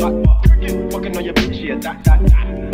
hot. Fucking on your bitch, yeah, that that that.